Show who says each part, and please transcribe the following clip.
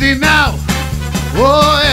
Speaker 1: Yeah, now. Oh,